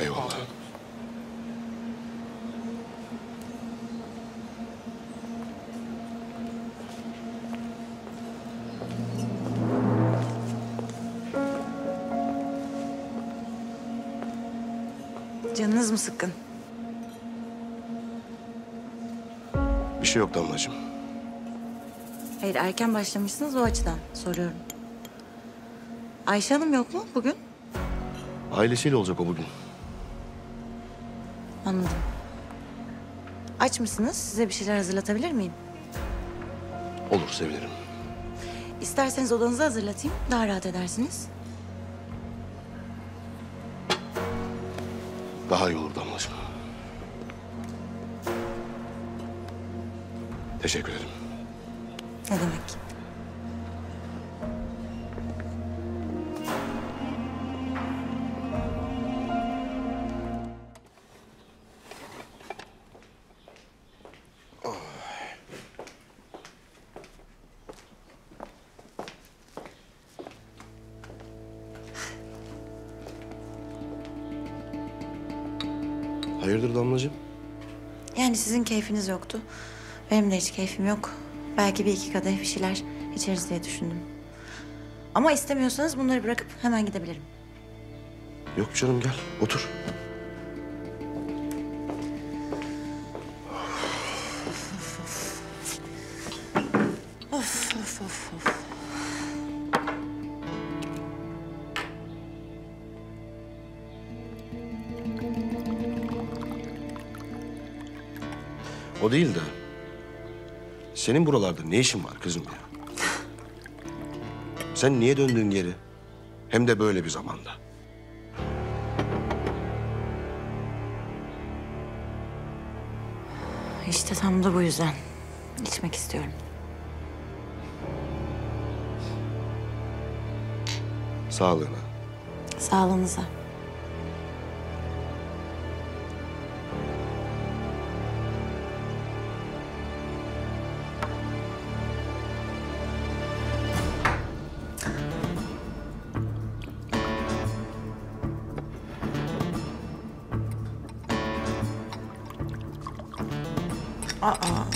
Eyvallah. Canınız mı sıkkın? Bir şey yok Damlacığım. Hayır erken başlamışsınız o açıdan soruyorum. Ayşe Hanım yok mu bugün? Ailesiyle olacak o bugün. Anladım. Aç mısınız? Size bir şeyler hazırlatabilir miyim? Olur sevinirim. İsterseniz odanızı hazırlatayım. Daha rahat edersiniz. Daha iyi olur Damlacığım. Teşekkür ederim. Ne demek? Hayırdır Damlacığım? Yani sizin keyfiniz yoktu. Benim de hiç keyfim yok. Belki bir iki kadeh bir şeyler içeriz diye düşündüm. Ama istemiyorsanız bunları bırakıp hemen gidebilirim. Yok canım gel otur. O değil de senin buralarda ne işin var kızım ya? Sen niye döndün geri? Hem de böyle bir zamanda. İşte tam da bu yüzden içmek istiyorum. Sağlığına. Sağlığınıza. Aa.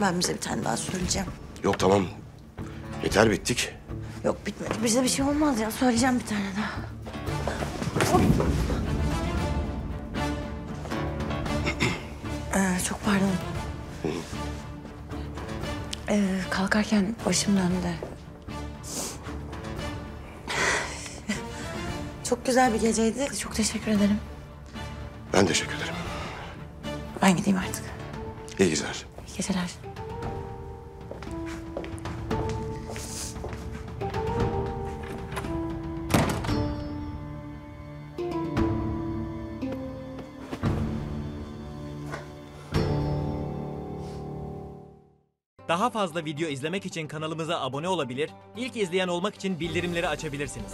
Ben bize bir tane daha söyleyeceğim. Yok tamam. Yeter bittik. Yok bitmedi. Bize bir şey olmaz ya. Söyleyeceğim bir tane daha. Ee, çok pardon. Ee, kalkarken başım döndü. Çok güzel bir geceydi. Çok teşekkür ederim. Ben teşekkür ederim. Ben gideyim artık. İyi geceler. İyi geceler. Daha fazla video izlemek için kanalımıza abone olabilir, ilk izleyen olmak için bildirimleri açabilirsiniz.